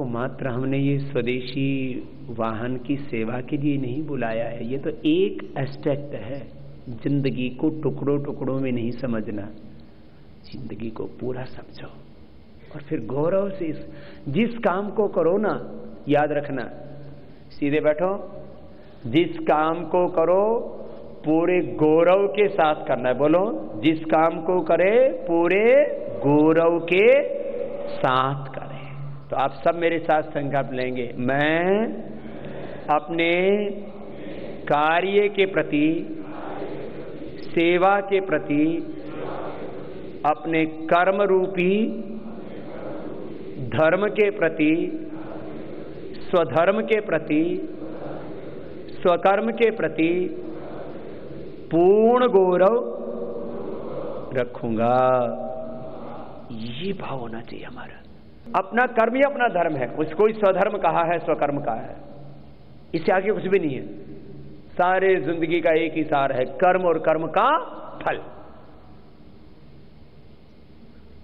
आपको मात्र हमने ये स्वदेशी वाहन की सेवा के लिए नहीं बुलाया है। ये तो एक एस्पेक्ट है, ज़िंदगी को टुकड़ों टुकड़ों में नहीं समझना। ज़िंदगी को पूरा समझो। और फिर गौरव से इस, जिस काम को करो ना, याद रखना, सीधे बैठो। जिस काम को करो, पूरे गौरव के साथ करना है। बोलो, जिस काम को करे, पूरे गौरव के साथ तो आप सब मेरे साथ संकल्प लेंगे। मैं अपने कार्य के प्रति, सेवा के प्रति, अपने कर्म रूपी धर्म के प्रति, स्वधर्म के प्रति, स्वकर्म के प्रति पूर्ण गौरव रखूँगा। ये भाव होना चाहिए हमारा। अपना कर्म ही अपना धर्म है। उसको ही स्वधर्म कहा है, स्वकर्म कहा है। इससे आगे कुछ भी नहीं है। सारे ज़िंदगी का एक ही सार है, कर्म और कर्म का फल।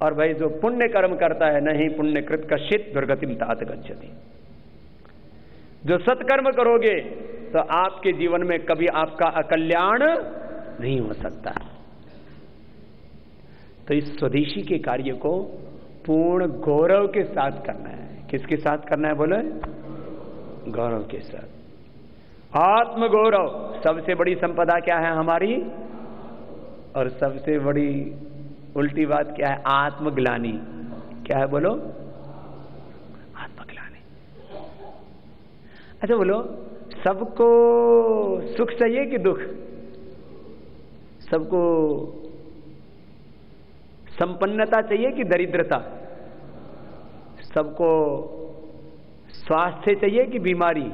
और भाई, जो पुण्य कर्म करता है, नहीं पुण्य कृत कशित दुर्गति तात गच्छति। जो सत्कर्म करोगे तो आपके जीवन में कभी आपका अकल्याण नहीं हो सकता। तो इस स्वदेशी के कार्य को पूर्ण गौरव के साथ करना है। किसके साथ करना है बोले? गौरव के साथ। आत्म गौरव सबसे बड़ी संपदा क्या है हमारी? और सबसे बड़ी उल्टी बात क्या है? आत्मग्लानी। क्या है बोलो? आत्मग्लानी। अच्छा बोलो, सबको सुख चाहिए कि दुख? सबको संपन्नता चाहिए कि दरिद्रता? सबको स्वास्थ्य चाहिए कि बीमारी?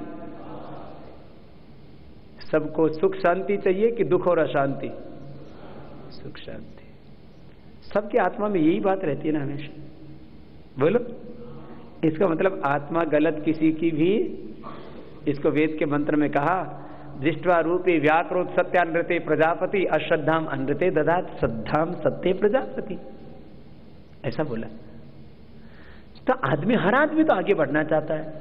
सबको सुख शांति चाहिए कि दुख और अशांति? सुख शांति। सबके आत्मा में यही बात रहती है ना हमेशा। बोलो। इसका मतलब आत्मा गलत किसी की भी, इसको वेद के मंत्र में कहा, दृष्टवा रूपे व्याक्रोत सत्यानृते प्रजापति अश्रद्धाम अनृते ददात श्रद्धाम सत्य प्रजापति। ऐसा बोला। तो आदमी हर आदमी तो आगे बढ़ना चाहता है।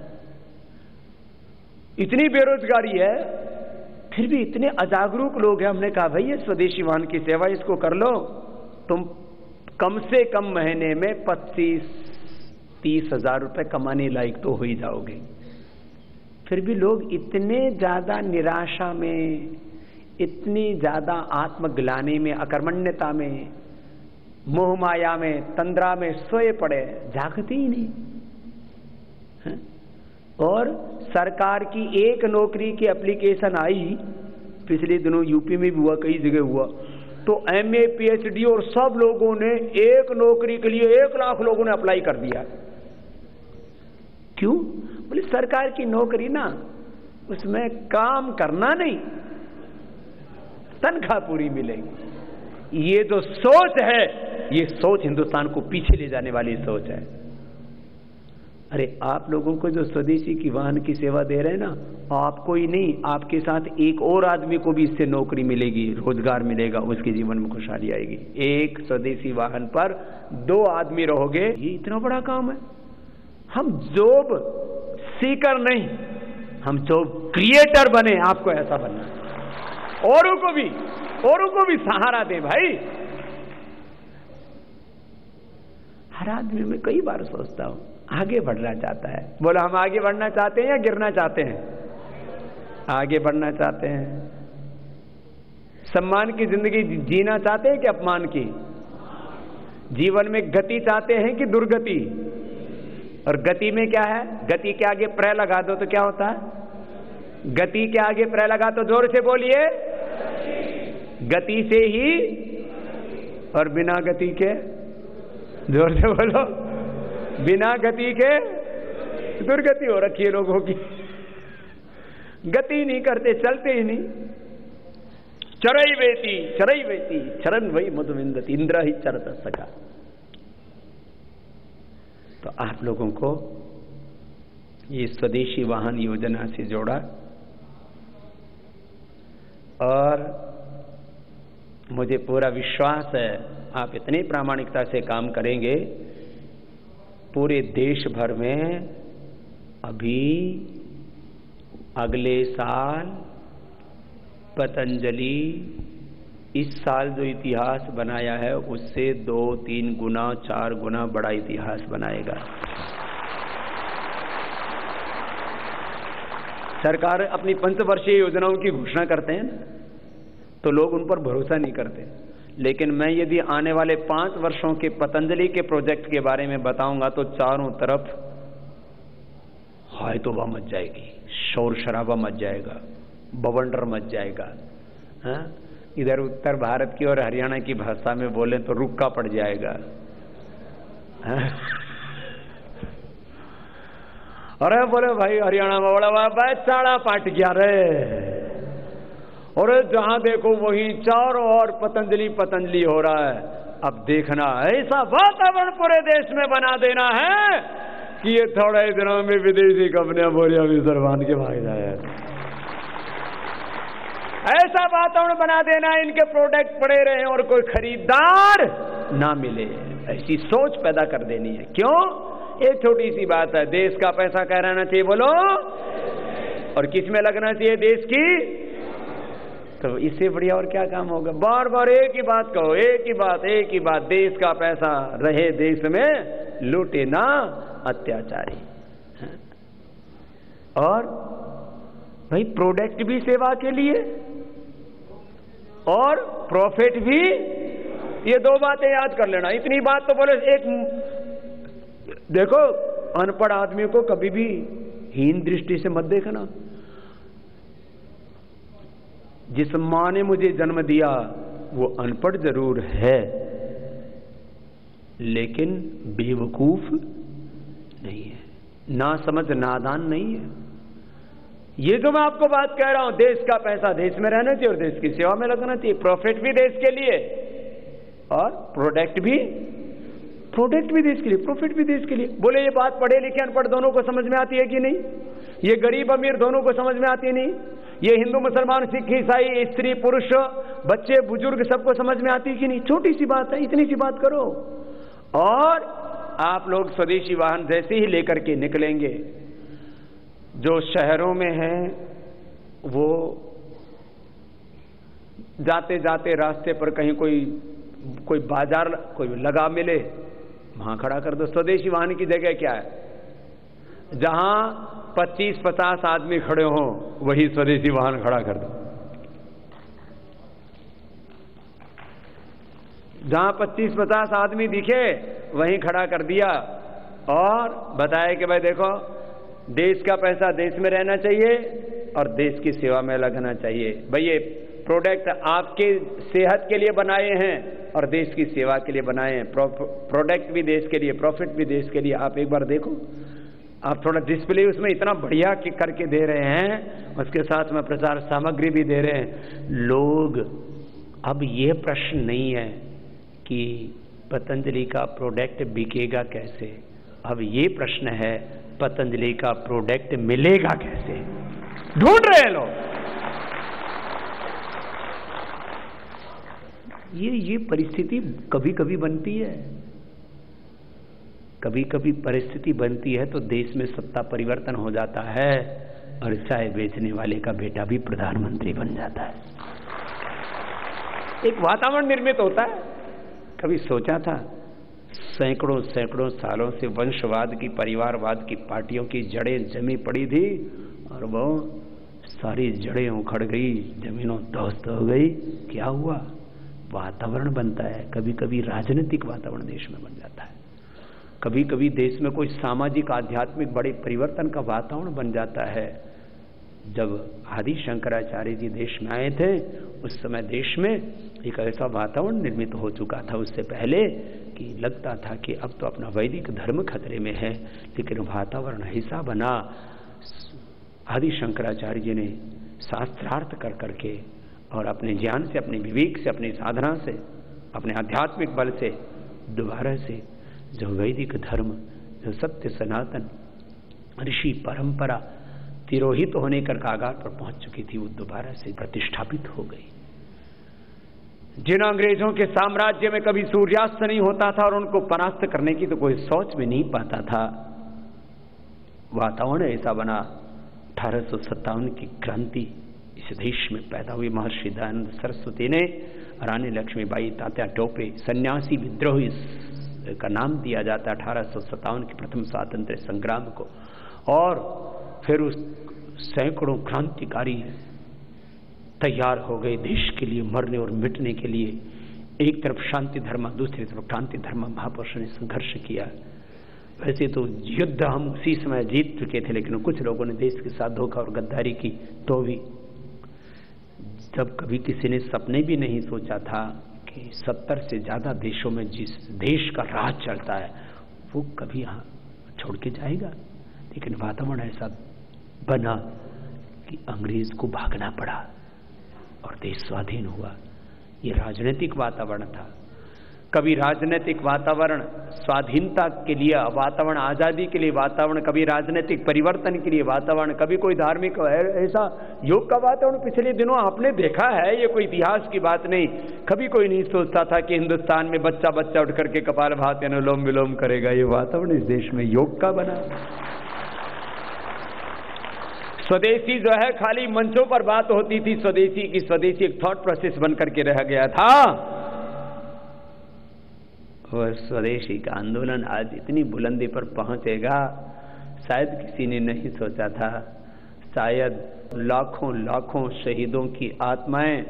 इतनी बेरोजगारी है, फिर भी इतने अजागरूक लोग हैं, हमने कहा, भाई, ये स्वदेशी वाहन की सेवा, इसको कर लो। तुम कम से कम महीने में पच्चीस तीस हज़ार रुपए कमाने लायक तो हो ही जाओगे। फिर भी लोग इतने ज़्यादा निराशा में, इतनी ज़्यादा आत्मग्लानी में, अकर्मण्यता में मोह माया में, तंद्रा में सोए पड़े, जागते ही नहीं? और सरकार की एक नौकरी की एप्लीकेशन आई, पिछले दिनों यूपी में भी हुआ, कई जगह हुआ। तो एमए पीएचडी और सब लोगों ने एक नौकरी के लिए एक लाख लोगों ने अप्लाई कर दिया। क्यों? बोले, सरकार की नौकरी ना, उसमें काम करना नहीं, तनख्वाह पूरी मिलेगी। ये जो सोच है ये सोच हिंदुस्तान को पीछे ले जाने वाली सोच है। अरे, आप लोगों को जो स्वदेशी की वाहन की सेवा दे रहे हैं ना, आपको ही नहीं, आपके साथ एक और आदमी को भी इससे नौकरी मिलेगी, रोज़गार मिलेगा, उसके जीवन में खुशहाली आएगी। एक स्वदेशी वाहन पर दो आदमी रहोगे, ये इतना बड़ा काम है। हम जॉब सीकर नहीं, हम जॉब क्रिएटर बने, आपको ऐसा बनना। औरों को भी, औरों को भी सहारा दे भाई। हर आदमी में कई बार सोचता हूँ, आगे बढ़ना चाहता है। बोला, हम आगे बढ़ना चाहते हैं या गिरना चाहते हैं? आगे बढ़ना चाहते हैं। सम्मान की ज़िंदगी जीना चाहते हैं कि अपमान की? जीवन में गति चाहते हैं कि दुर्गति? और गति में क्या है? गति के आगे प्रय लगा दो तो क्या होता है? गति के आगे प्रय लगा तो ज़ोर से बोलिए। गति से ही और बिना गति के ज़ोर से बोलो। बिना गति के दुर्गति हो रखी है लोगों की। गति नहीं करते, चलते ही नहीं। चरई बेती चरई बेती चरण वही मधुविंदत, इंद्र ही चरत सका तो आप लोगों को ये स्वदेशी वाहन योजना से जोड़ा और मुझे पूरा विश्वास है आप इतने प्रामाणिकता से काम करेंगे, पूरे देश भर में अभी अगले साल पतंजलि इस साल जो इतिहास बनाया है, उससे दो, तीन गुना, चार गुना बड़ा इतिहास बनाएगा। सरकार अपनी पंचवर्षीय योजनाओं की घोषणा करते हैं तो लोग उन पर भरोसा नहीं करते। लेकिन मैं यदि आने वाले पाँच वर्षों के पतंजलि के प्रोजेक्ट के बारे में बताऊँगा तो चारों तरफ़ हाय तो वह मच जाएगी, शोर शराबा मच जाएगा, बवंडर मच जाएगा, हा? इधर उत्तर भारत की और हरियाणा की भाषा में बोले तो रुक्का पड़ जाएगा हाँ? अरे बोले भाई, हरियाणा में बड़ा भाई चाड़ा पाट गया रे और जहाँ देखो वही चारों और पतंजलि पतंजलि हो रहा है। अब देखना ऐसा वातावरण पूरे देश में बना देना है कि ये थोड़े दिनों में विदेशी कंपनियाँ बोरिया भी के भाग जाए ऐसा वातावरण बना देना इनके प्रोडक्ट पड़े रहे और कोई खरीदार ना मिले। ऐसी सोच पैदा कर देनी है। क्यों? ये छोटी सी बात है, देश का पैसा कह रहना चाहिए, बोलो। और किसमें लगना चाहिए, देश की? तो इससे बढ़िया और क्या काम होगा? बार बार एक ही बात कहो, एक ही बात, एक ही बात। देश का पैसा रहे, देश में लूटे ना अत्याचारी। और भाई प्रोडक्ट भी सेवा के लिए, और प्रॉफिट भी, ये दो बातें याद कर लेना। इतनी बात तो बोले, एक देखो, अनपढ़ आदमी को कभी भी हीन दृष्टि से मत देखना। जिस माँ ने मुझे जन्म दिया, वो अनपढ़ ज़रूर है। लेकिन बेवकूफ़ नहीं है। ना समझ, नादान नहीं है। ये जो मैं आपको बात कह रहा हूँ, देश का पैसा देश में रहना चाहिए और देश की सेवा में लगना चाहिए। प्रॉफिट भी देश के लिए और प्रोडक्ट भी प्रोडक्ट भी देश के लिए, प्रॉफिट भी देश के लिए। बोले, ये बात पढ़े लिखे अनपढ़ दोनों को समझ में आती है कि नहीं? ये गरीब अमीर दोनों को समझ में आती नहीं? ये हिंदू मुसलमान, सिख, ईसाई, स्त्री, पुरुष, बच्चे, बुज़ुर्ग सबको समझ में आती कि नहीं? छोटी सी बात है, इतनी सी बात करो। और आप लोग स्वदेशी वाहन जैसे ही लेकर के निकलेंगे, जो शहरों में है, वो जाते जाते रास्ते पर कहीं कोई कोई बाज़ार, कोई लगा मिले, वहाँ खड़ा कर दो। स्वदेशी वाहन की जगह क्या है? जहाँ 25-50 आदमी खड़े हों, वही स्वदेशी वाहन खड़ा कर दो। जहाँ 25-50 आदमी दिखे, वहीं खड़ा कर दिया। और बताया कि भाई देखो, देश का पैसा देश में रहना चाहिए और देश की सेवा में लगना चाहिए। भाई ये प्रोडक्ट आपके सेहत के लिए बनाए हैं और देश की सेवा के लिए बनाए हैं। प्रोडक्ट भी देश के लिए, प्रॉफिट भी देश के लिए। आप एक बार देखो। आप थोड़ा डिस्प्ले उसमें इतना बढ़िया करके दे रहे हैं, उसके साथ में प्रचार सामग्री भी दे रहे हैं। लोग, अब ये प्रश्न नहीं है कि पतंजलि का प्रोडक्ट बिकेगा कैसे। अब ये प्रश्न है, पतंजलि का प्रोडक्ट मिलेगा कैसे? ढूंढ रहे हैं लोग। ये ये परिस्थिति कभी कभी बनती है। कभी कभी परिस्थिति बनती है तो देश में सत्ता परिवर्तन हो जाता है और चाय बेचने वाले का बेटा भी प्रधानमंत्री बन जाता है। एक वातावरण निर्मित होता है। कभी सोचा था, सैकड़ों सैकड़ों सालों से वंशवाद की, परिवारवाद की पार्टियों की जड़ें जमी पड़ी थी और वो सारी जड़ें उखड़ गई, जमीनों ध्वस्त हो गई। क्या हुआ? वातावरण बनता है। कभी कभी राजनीतिक वातावरण देश में बन जाता है। कभी कभी देश में कोई सामाजिक, आध्यात्मिक बड़े परिवर्तन का वातावरण बन जाता है। जब आदि शंकराचार्य जी देश में आए थे, उस समय देश में एक ऐसा वातावरण निर्मित हो चुका था उससे पहले कि लगता था कि अब तो अपना वैदिक धर्म खतरे में है, लेकिन वातावरण ऐसा बना। आदि शंकराचार्य जी ने शास्त्रार्थ कर करके और अपने ज्ञान से, अपने विवेक से, अपनी साधना से, अपने आध्यात्मिक बल से दोबारा से जो वैदिक धर्म, जो सत्य सनातन, ऋषि परंपरा तिरोहित होने कर कागार पर पहुँच चुकी थी, वो दोबारा से प्रतिष्ठापित हो गई। जिन अंग्रेज़ों के साम्राज्य में कभी सूर्यास्त नहीं होता था और उनको परास्त करने की तो कोई सोच भी नहीं पाता था, वातावरण ऐसा बना, अठारह सौ सत्तावन की क्रांति इस देश में पैदा हुई। महर्षि दयानंद सरस्वती ने, रानी लक्ष्मीबाई तात्या टोपे, सन्यासी विद्रोही का नाम दिया जाता है अठारह के प्रथम स्वातंत्र संग्राम को। और फिर उस सैकड़ों क्रांतिकारी तैयार हो गए देश के लिए, मरने और मिटने के लिए। एक तरफ़ शांति धर्म, दूसरी तरफ़ क्रांति धर्म, महापुरुष ने संघर्ष किया। वैसे तो युद्ध हम उसी समय जीत चुके थे, लेकिन कुछ लोगों ने देश के साथ धोखा और गद्दारी की तो भी। जब कभी किसी ने सपने भी नहीं सोचा था कि सत्तर से ज़्यादा देशों में जिस देश का राज चलता है, वो कभी यहाँ छोड़ के जाएगा? लेकिन वातावरण ऐसा बना कि अंग्रेज़ को भागना पड़ा और देश स्वाधीन हुआ। ये राजनीतिक वातावरण था। कभी राजनीतिक वातावरण, स्वाधीनता के लिए वातावरण, आज़ादी के लिए वातावरण, कभी राजनीतिक परिवर्तन के लिए वातावरण, कभी कोई धार्मिक ऐसा योग का वातावरण पिछले दिनों आपने देखा है? ये कोई इतिहास की बात नहीं। कभी कोई नहीं सोचता था कि हिंदुस्तान में बच्चा बच्चा उठ करके कपाल भात अनुलोम विलोम करेगा। ये वातावरण इस देश में योग का बना। स्वदेशी जो है, खाली मंचों पर बात होती थी। स्वदेशी की स्वदेशी एक थॉट प्रोसेस बन करके रह गया था। और स्वदेशी का आंदोलन आज इतनी बुलंदी पर पहुंचेगा, शायद किसी ने नहीं सोचा था। शायद लाखों लाखों शहीदों की आत्माएँ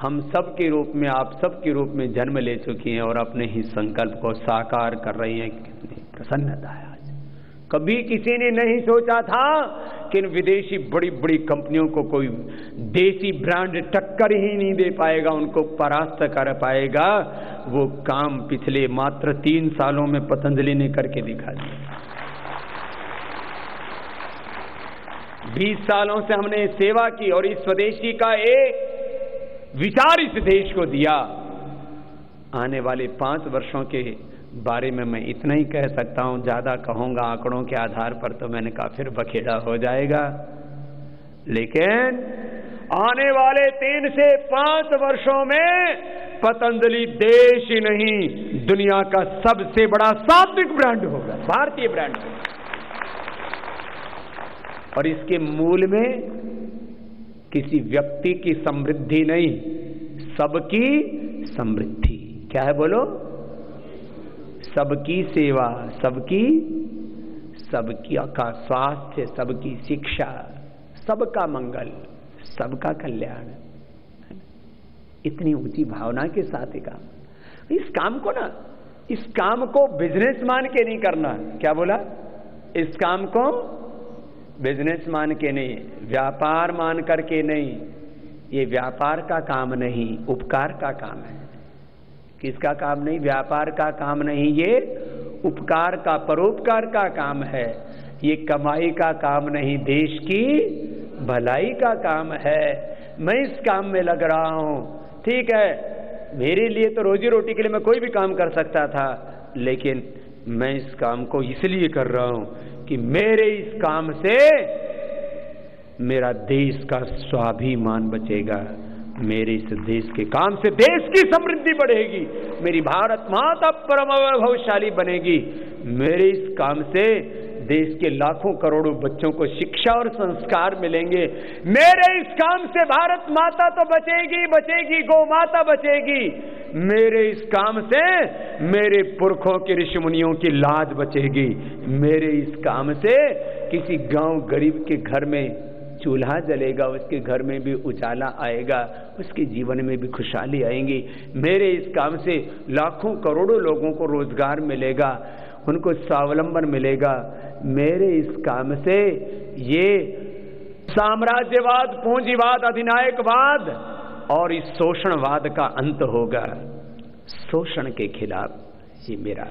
हम सब के रूप में, आप सब के रूप में जन्म ले चुकी हैं और अपने ही संकल्प को साकार कर रही हैं। कितनी प्रसन्नता है। कभी किसी ने नहीं सोचा था कि इन विदेशी बड़ी बड़ी कंपनियों को कोई देसी ब्रांड टक्कर ही नहीं दे पाएगा, उनको परास्त कर पाएगा। वो काम पिछले मात्र तीन सालों में पतंजलि ने करके दिखा दिया। बीस सालों से हमने सेवा की और इस स्वदेशी का एक विचार इस देश को दिया। आने वाले पाँच वर्षों के बारे में मैं इतना ही कह सकता हूँ ज़्यादा कहूँगा आंकड़ों के आधार पर तो मैंने कहा फिर बखेड़ा हो जाएगा। लेकिन आने वाले तीन से पाँच वर्षों में पतंजलि देश ही नहीं दुनिया का सबसे बड़ा सात्विक ब्रांड होगा। भारतीय ब्रांड। होगा और इसके मूल में किसी व्यक्ति की समृद्धि नहीं सबकी समृद्धि। क्या है बोलो? सबकी सेवा, सबकी सबकी का स्वास्थ्य, सबकी शिक्षा, सबका मंगल, सबका कल्याण। इतनी ऊँची भावना के साथ ही काम। इस काम को ना, इस काम को बिज़नेस मान के नहीं करना। क्या बोला? इस काम को बिज़नेस मान के नहीं व्यापार मान करके नहीं। ये व्यापार का काम नहीं, उपकार का काम है। किसका काम नहीं? व्यापार का काम नहीं ये, उपकार का, परोपकार का काम है। ये कमाई का काम नहीं, देश की भलाई का काम है। मैं इस काम में लग रहा हूँ। ठीक है, मेरे लिए तो रोजी रोटी के लिए मैं कोई भी काम कर सकता था, लेकिन मैं इस काम को इसलिए कर रहा हूँ कि मेरे इस काम से मेरा देश का स्वाभिमान बचेगा। मेरे इस देश के काम से देश की समृद्धि बढ़ेगी। मेरी भारत माता परम वैभवशाली बनेगी। मेरे इस काम से देश के लाखों करोड़ों बच्चों को शिक्षा और संस्कार मिलेंगे। मेरे इस काम से भारत माता तो बचेगी बचेगी, गौ माता बचेगी। मेरे इस काम से मेरे पुरखों के ऋषि मुनियों की लाज बचेगी। मेरे इस काम से किसी गाँव गरीब के घर में चूल्हा जलेगा, उसके घर में भी उजाला आएगा, उसके जीवन में भी खुशहाली आएँगी। मेरे इस काम से लाखों करोड़ों लोगों को रोज़गार मिलेगा, उनको स्वावलंबन मिलेगा। मेरे इस काम से ये साम्राज्यवाद, पूंजीवाद, अधिनायकवाद और इस शोषणवाद का अंत होगा। शोषण के खिलाफ ये मेरा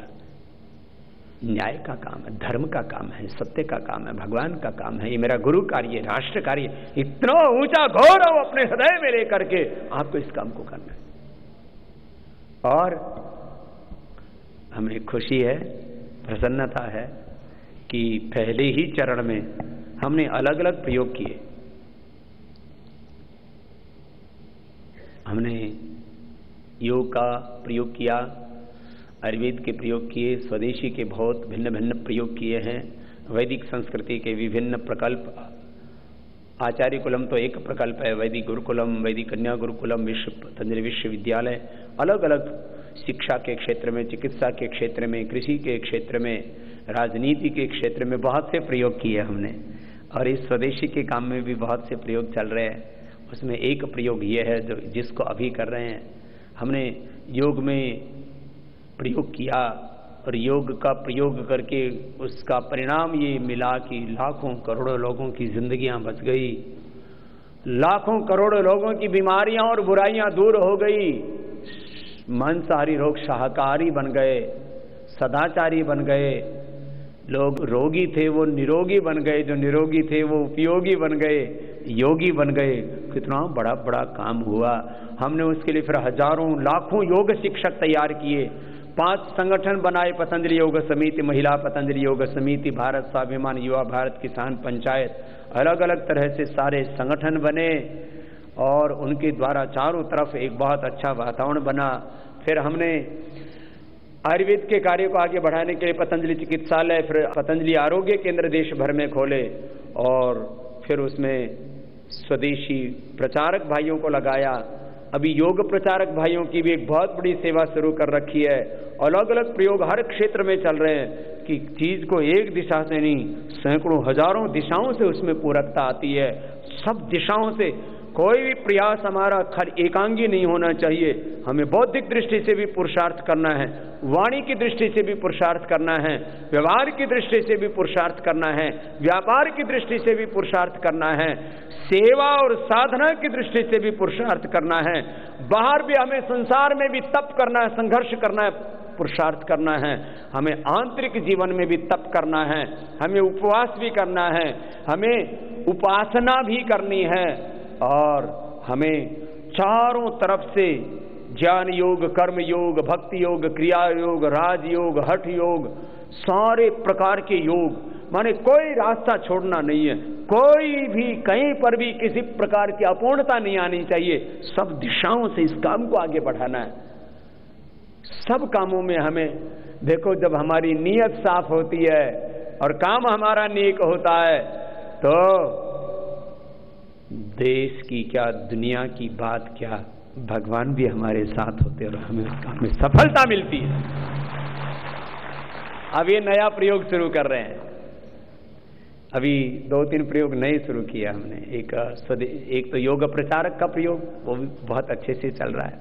न्याय का काम है, धर्म का काम है, सत्य का काम है, भगवान का काम है, ये मेरा गुरु कार्य, राष्ट्र कार्य, इतना ऊँचा गौरव अपने हृदय में लेकर के आपको इस काम को करना है। और हमें खुशी है, प्रसन्नता है कि पहले ही चरण में हमने अलग अलग प्रयोग किए। हमने योग का प्रयोग किया आयुर्वेद के प्रयोग किए, स्वदेशी के बहुत भिन्न भिन्न प्रयोग किए हैं, वैदिक संस्कृति के विभिन्न प्रकल्प, आचार्य कुलम तो एक प्रकल्प है, वैदिक गुरुकुलम, वैदिक कन्या गुरुकुलम, विश्व पतंजलि विश्वविद्यालय अलग अलग शिक्षा के क्षेत्र में, चिकित्सा के क्षेत्र में, कृषि के क्षेत्र में, राजनीति के क्षेत्र में बहुत से प्रयोग किए हमने। और इस स्वदेशी के काम में भी बहुत से प्रयोग चल रहे हैं। उसमें एक प्रयोग ये है जो जिसको अभी कर रहे हैं। हमने योग में प्रयोग किया और योग का प्रयोग करके उसका परिणाम ये मिला कि लाखों करोड़ों लोगों की जिंदगियाँ बच गई। लाखों करोड़ों लोगों की बीमारियाँ और बुराइयाँ दूर हो गई। मांसाहारी रोग शाहकारी बन गए, सदाचारी बन गए। लोग रोगी थे, वो निरोगी बन गए। जो निरोगी थे, वो उपयोगी बन गए, योगी बन गए। कितना बड़ा बड़ा काम हुआ। हमने उसके लिए फिर हज़ारों, लाखों योग शिक्षक तैयार किए। पाँच संगठन बनाए पतंजलि योग समिति, महिला पतंजलि योग समिति, भारत स्वाभिमान युवा भारत किसान पंचायत अलग अलग तरह से सारे संगठन बने और उनके द्वारा चारों तरफ़ एक बहुत अच्छा वातावरण बना। फिर हमने आयुर्वेद के कार्य को आगे बढ़ाने के लिए पतंजलि चिकित्सालय, फिर पतंजलि आरोग्य केंद्र देश भर में खोले और फिर उसमें स्वदेशी प्रचारक भाइयों को लगाया। अभी योग प्रचारक भाइयों की भी एक बहुत बड़ी सेवा शुरू कर रखी है। अलग अलग प्रयोग हर क्षेत्र में चल रहे हैं कि चीज़ को एक दिशा से नहीं, सैकड़ों, हज़ारों दिशाओं से उसमें पूरकता आती है। सब दिशाओं से कोई भी प्रयास हमारा खर एकांगी नहीं होना चाहिए हमें बौद्धिक दृष्टि से भी पुरुषार्थ करना है वाणी की दृष्टि से भी पुरुषार्थ करना है व्यवहार की दृष्टि से भी पुरुषार्थ करना है व्यापार की दृष्टि से भी पुरुषार्थ करना है सेवा और साधना की दृष्टि से भी पुरुषार्थ करना है बाहर भी हमें संसार में भी तप करना है संघर्ष करना है पुरुषार्थ करना है हमें आंतरिक जीवन में भी तप करना है हमें उपवास भी करना है हमें उपासना भी करनी है और हमें चारों तरफ़ से ज्ञान योग, कर्म योग, भक्ति योग, क्रिया योग, राज योग, हठ योग, सारे प्रकार के योग। माने कोई रास्ता छोड़ना नहीं है। कोई भी कहीं पर भी किसी प्रकार की अपूर्णता नहीं आनी चाहिए। सब दिशाओं से इस काम को आगे बढ़ाना है। सब कामों में हमें, देखो जब हमारी नीयत साफ़ होती है और काम हमारा नेक होता है तो देश की क्या, दुनिया की बात क्या, भगवान भी हमारे साथ होते और हमें उस काम में सफलता मिलती है। अब ये नया प्रयोग शुरू कर रहे हैं। अभी दो तीन प्रयोग नए शुरू किया हमने। एक एक तो योग प्रचारक का प्रयोग, वो भी बहुत अच्छे से चल रहा है।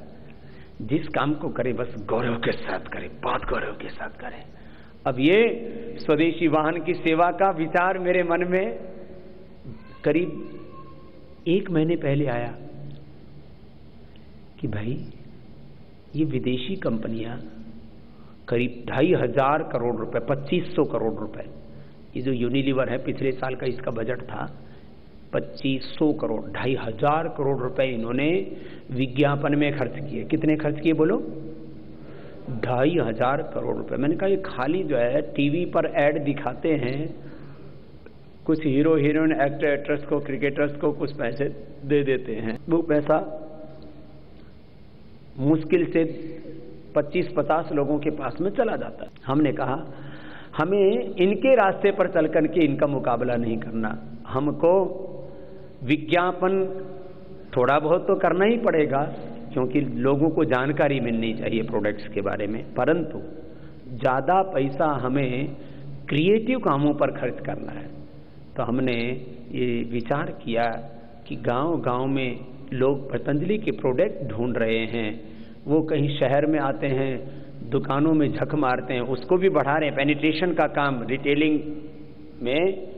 जिस काम को करें, बस गौरव के साथ करें, बहुत गौरव के साथ करें। अब ये स्वदेशी वाहन की सेवा का विचार मेरे मन में करीब एक महीने पहले आया कि भाई, ये विदेशी कंपनियाँ करीब ढाई हज़ार करोड़ रुपए, पच्चीस सौ करोड़ रुपए। ये जो यूनिलीवर है, पिछले साल का इसका बजट था, पच्चीस सौ करोड़, ढाई हज़ार करोड़ रुपए इन्होंने विज्ञापन में खर्च किए। कितने खर्च किए बोलो? ढाई हज़ार करोड़ रुपए। मैंने कहा, ये खाली जो है, टीवी पर एड दिखाते हैं कुछ हीरो, हीरोइन, एक्टर, एक्ट्रेस को, क्रिकेटर्स को कुछ पैसे दे देते हैं। वो पैसा मुश्किल से 25-50 लोगों के पास में चला जाता है। हमने कहा, हमें इनके रास्ते पर चल कर के इनका मुकाबला नहीं करना। हमको विज्ञापन थोड़ा बहुत तो करना ही पड़ेगा, क्योंकि लोगों को जानकारी मिलनी चाहिए प्रोडक्ट्स के बारे में। परंतु, ज़्यादा पैसा हमें क्रिएटिव कामों पर खर्च करना है। तो हमने ये विचार किया कि गाँव गाँव में लोग पतंजलि के प्रोडक्ट ढूंढ रहे हैं। वो कहीं शहर में आते हैं, दुकानों में झक मारते हैं, उसको भी बढ़ा रहे हैं। पेनिट्रेशन का काम रिटेलिंग में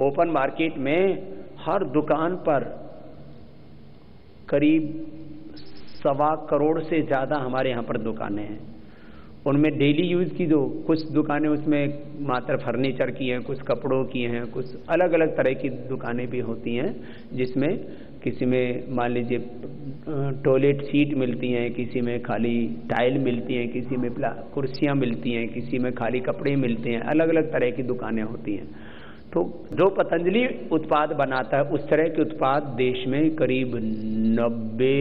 ओपन मार्केट में, हर दुकान पर करीब सवा करोड़ से ज़्यादा हमारे यहाँ पर दुकानें हैं। उनमें डेली यूज़ की जो कुछ दुकानें उसमें मात्र फर्नीचर की हैं, कुछ कपड़ों की हैं, कुछ अलग अलग तरह की दुकानें भी होती हैं, जिसमें किसी में मान लीजिए टॉयलेट सीट मिलती हैं, किसी में खाली टाइल मिलती हैं, किसी में कुर्सियाँ मिलती हैं, किसी में खाली कपड़े मिलते हैं अलग अलग तरह की दुकानें होती हैं। तो जो पतंजलि उत्पाद बनाता है, उस तरह के उत्पाद देश में करीब नब्बे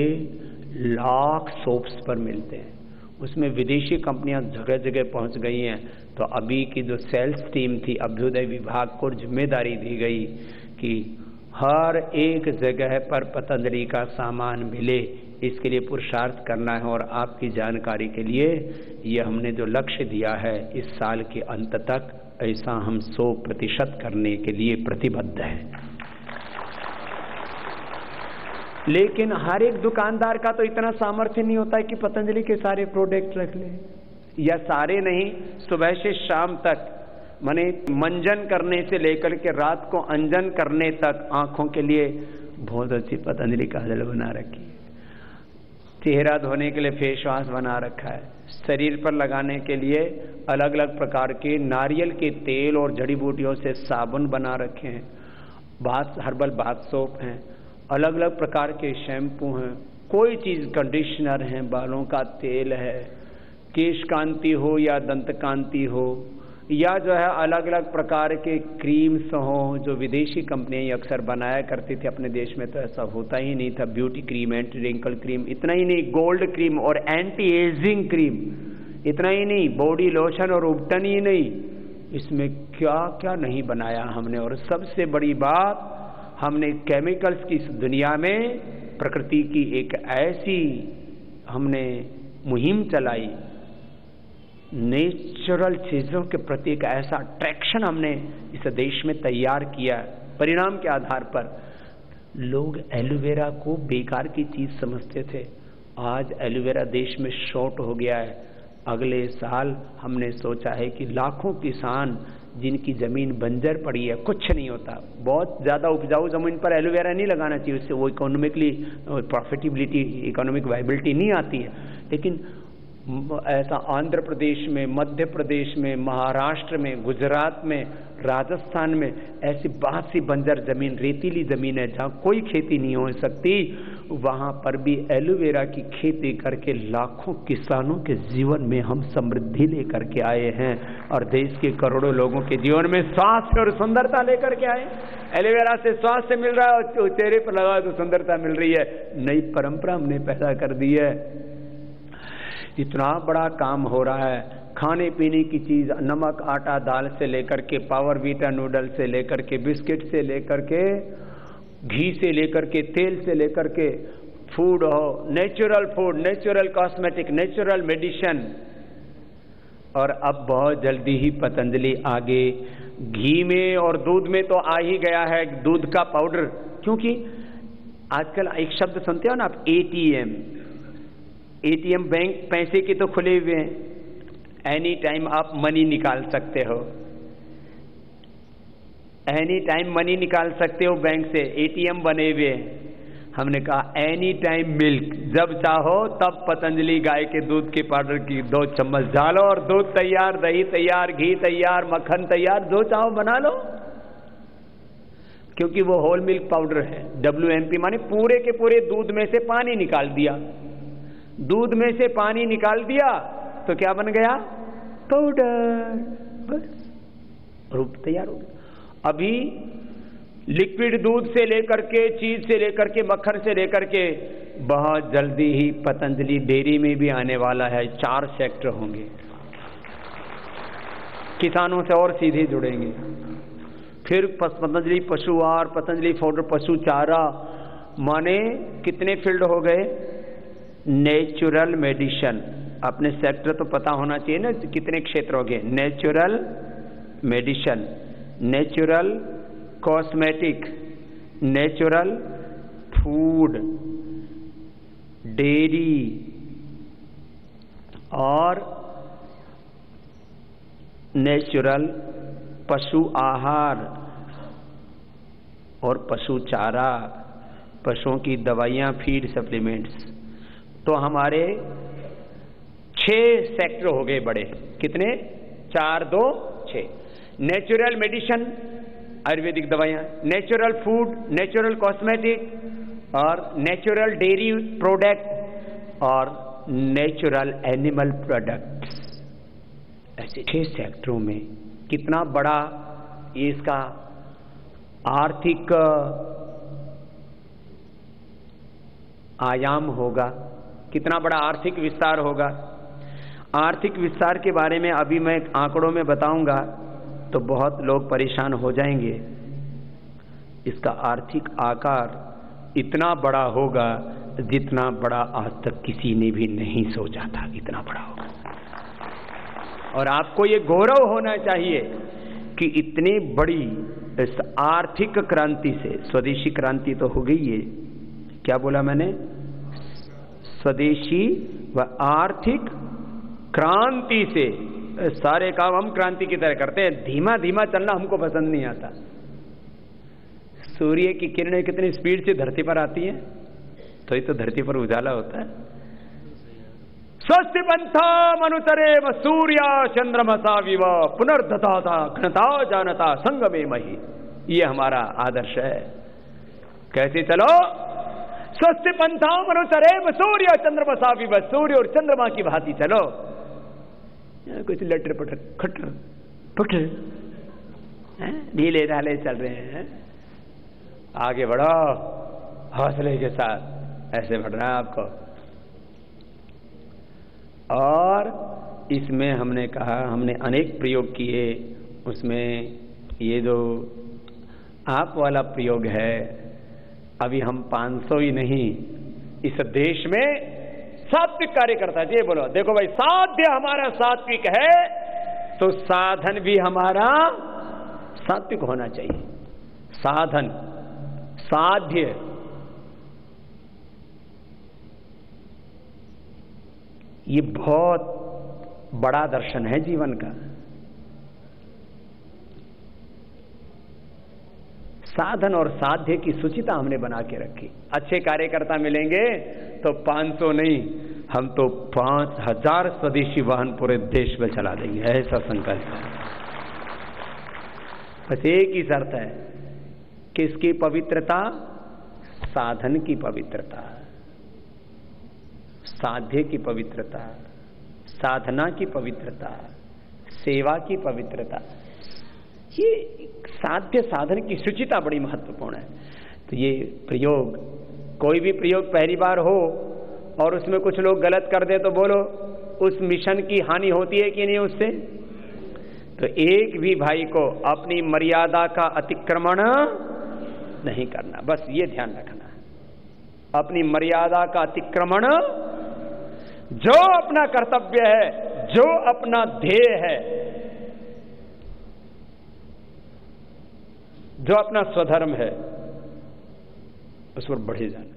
लाख सोप्स पर मिलते हैं। उसमें विदेशी कंपनियाँ जगह जगह पहुँच गई हैं। तो अभी की जो सेल्स टीम थी, अभ्युदय विभाग को ज़िम्मेदारी दी गई कि हर एक जगह पर पतंजलि का सामान मिले, इसके लिए पुरुषार्थ करना है और आपकी जानकारी के लिए ये हमने जो लक्ष्य दिया है, इस साल के अंत तक ऐसा हम 100 प्रतिशत करने के लिए प्रतिबद्ध हैं। लेकिन हर एक दुकानदार का तो इतना सामर्थ्य नहीं होता है कि पतंजलि के सारे प्रोडक्ट रख ले। या सारे नहीं, सुबह से शाम तक, माने मंजन करने से लेकर के रात को अंजन करने तक आँखों के लिए बहुत अच्छी पतंजलि काजल बना रखी है। चेहरा धोने के लिए फेस वॉश बना रखा है। शरीर पर लगाने के लिए अलग अलग प्रकार के नारियल के तेल और जड़ी बूटियों से साबुन बना रखे हैं। बाथ हर्बल बाथ सोप हैं। अलग अलग प्रकार के शैम्पू हैं। कोई चीज़ कंडीशनर हैं, बालों का तेल है, केश कांति हो या दंत कांति हो, या जो है अलग अलग प्रकार के क्रीम्स हो, जो विदेशी कंपनियाँ अक्सर बनाया करती थी अपने देश में तो ऐसा होता ही नहीं था। Beauty cream anti wrinkle cream इतना ही नहीं गोल्ड क्रीम और एंटी एजिंग क्रीम इतना ही नहीं बॉडी लोशन और उपटन ही नहीं। इसमें क्या क्या नहीं बनाया हमने, और सबसे बड़ी बात हमने केमिकल्स की इस दुनिया में, प्रकृति की एक ऐसी हमने मुहिम चलाई। नेचुरल चीज़ों के प्रति एक ऐसा अट्रैक्शन हमने इस देश में तैयार किया। परिणाम के आधार पर लोग एलोवेरा को बेकार की चीज़ समझते थे। आज एलोवेरा देश में शॉर्ट हो गया है। अगले साल हमने सोचा है कि लाखों किसान जिनकी ज़मीन बंजर पड़ी है, कुछ नहीं होता। बहुत ज़्यादा उपजाऊ ज़मीन पर एलोवेरा नहीं लगाना चाहिए, उससे वो इकोनॉमिकली प्रॉफिटेबिलिटी इकोनॉमिक वाइबिलिटी नहीं आती है। लेकिन ऐसा आंध्र प्रदेश में, मध्य प्रदेश में, महाराष्ट्र में, गुजरात में, राजस्थान में, ऐसी बहुत सी बंजर ज़मीन, रेतीली ज़मीन है, जहाँ कोई खेती नहीं हो सकती। वहाँ पर भी एलोवेरा की खेती करके लाखों किसानों के जीवन में हम समृद्धि लेकर के आए हैं और देश के करोड़ों लोगों के जीवन में स्वास्थ्य और सुंदरता लेकर के आए। एलोवेरा से स्वास्थ्य मिल रहा है और चेहरे पर लगा तो सुंदरता मिल रही है। नई परंपरा हमने पैदा कर दी है। इतना बड़ा काम हो रहा है। खाने पीने की चीज़, नमक, आटा, दाल से लेकर के, पावर वीटा, नूडल से लेकर के, बिस्किट से लेकर के घी से लेकर के, तेल से लेकर के फ़ूड हो natural food natural cosmetic natural medicine और अब बहुत जल्दी ही पतंजलि आगे। घी में और दूध में तो आ ही गया है दूध का पाउडर क्योंकि आजकल एक शब्द सुनते हो ना आप एटीएम एटीएम बैंक पैसे के तो खुले हुए हैं। एनी टाइम आप मनी निकाल सकते हो। एनी टाइम मनी निकाल सकते हो बैंक से एटीएम बने हुए हैं। हमने कहा एनी टाइम मिल्क जब चाहो तब पतंजलि गाय के दूध के पाउडर की दो चम्मच डालो और दूध तैयार, दही तैयार, घी तैयार, मक्खन तैयार, जो चाहो बना लो। क्योंकि वो होल मिल्क पाउडर है। डब्ल्यू एम पी माने पूरे के पूरे दूध में से पानी निकाल दिया। दूध में से पानी निकाल दिया तो क्या बन गया? पाउडर बस। रूप तैयार हो गया। अभी लिक्विड दूध से लेकर के, चीज़ से लेकर के, मक्खन से लेकर के बहुत जल्दी ही पतंजलि डेयरी में भी आने वाला है। चार सेक्टर होंगे। किसानों से और सीधे जुड़ेंगे। फिर पतंजलि पशु आर पतंजलि पाउडर, पशु चारा, माने कितने फ़ील्ड हो गए? Natural medicine. अपने सेक्टर तो पता होना चाहिए ना कितने क्षेत्र हो गए। Natural medicine. Natural cosmetic natural food dairy और नेचुरल पशु आहार और पशु चारा, पशुओं की दवाइयाँ फ़ीड सप्लीमेंट्स तो हमारे छह सेक्टर हो गए बड़े। कितने? चार, दो छ नेचुरल मेडिसिन आयुर्वेदिक दवाइयाँ नेचुरल फ़ूड नेचुरल कॉस्मेटिक और नेचुरल डेयरी प्रोडक्ट और नेचुरल एनिमल प्रोडक्ट ऐसे छह सेक्टरों में कितना बड़ा ये इसका आर्थिक, आयाम होगा, कितना बड़ा आर्थिक विस्तार होगा। आर्थिक विस्तार के बारे में अभी मैं आंकड़ों में बताऊँगा तो बहुत लोग परेशान हो जाएँगे। इसका आर्थिक आकार इतना बड़ा होगा जितना बड़ा आज तक किसी ने भी नहीं सोचा था इतना बड़ा होगा। और आपको ये गौरव होना चाहिए कि इतनी बड़ी इस आर्थिक क्रांति से, स्वदेशी क्रांति तो हो गई है। क्या बोला मैंने? स्वदेशी व आर्थिक क्रांति से सारे काम हम क्रांति की तरह करते हैं। धीमा धीमा चलना हमको पसंद नहीं आता। सूर्य की किरणें कितनी स्पीड से धरती पर आती हैं तो ये तो धरती पर उजाला होता है। स्वस्ति पंथा मनुतरे व सूर्य चंद्रमसा विव पुनर्धता था घनता जानता संग में मही। ये हमारा आदर्श है। कैसे चलो स्वस्थ पंथा मनुतरे व सूर्य चंद्रमसा विव, सूर्य और चंद्रमा की भांति चलो। कुछ लटर पटर, खटर, पटर। ढीले ढाले चल रहे हैं। आगे बढ़ो, हौसले के साथ, ऐसे बढ़ना है आपको। और इसमें हमने कहा, हमने अनेक प्रयोग किए। उसमें ये जो आप वाला प्रयोग है, अभी हम 500 ही नहीं, इस देश में सात्विक कार्य करता है बोलो। देखो भाई, साध्य हमारा सात्विक है तो साधन भी हमारा सात्विक होना चाहिए। साधन, साध्य। ये बहुत बड़ा दर्शन है जीवन का। साधन और साध्य की सुचिता हमने बना के रखी। अच्छे कार्यकर्ता मिलेंगे तो 500 नहीं, हम तो पाँच हज़ार स्वदेशी वाहन पूरे देश में चला देंगे, ऐसा संकल्प बस एक ही शर्त है, किसकी पवित्रता? साधन की पवित्रता। साध्य की पवित्रता, साधना की पवित्रता, सेवा की पवित्रता। ये साध्य साधन की शुचिता बड़ी महत्वपूर्ण है। तो ये प्रयोग, कोई भी प्रयोग पहली बार हो और उसमें कुछ लोग गलत कर दे तो बोलो, उस मिशन की हानि होती है कि नहीं उससे? तो एक भी भाई को अपनी मर्यादा का अतिक्रमण नहीं करना, बस ये ध्यान रखना अपनी मर्यादा का अतिक्रमण, जो अपना कर्तव्य है, जो अपना ध्येय है जो अपना स्वधर्म है उस पर बढ़े जाना।